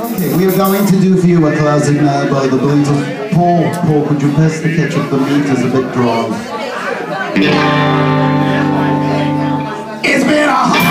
Okay, we are going to do for you a classic now by the Beatles. Paul, Paul, could you pass the ketchup? The meat is a bit dry. It's been a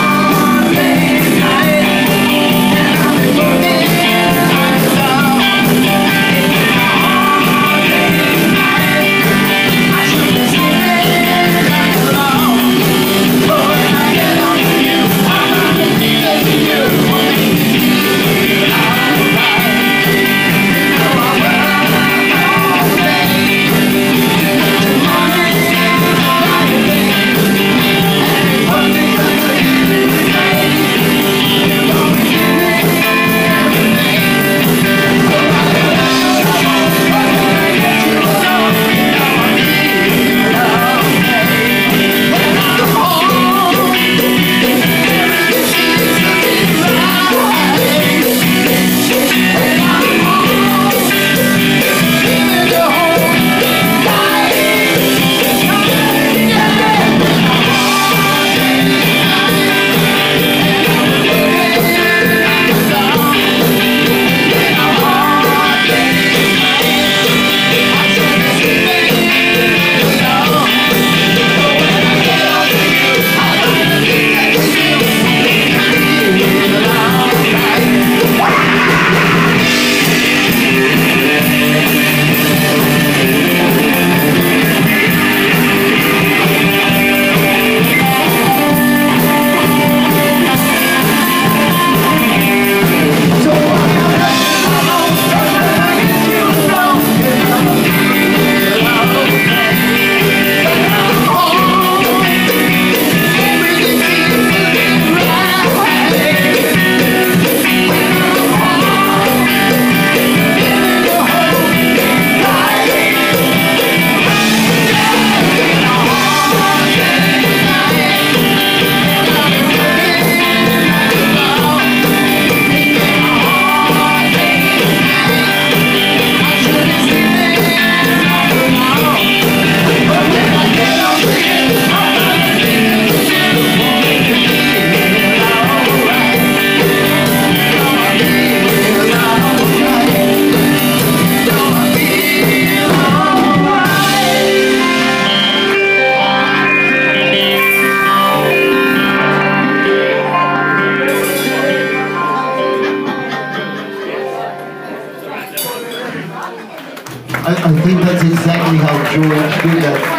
I, I think that's exactly how George did that.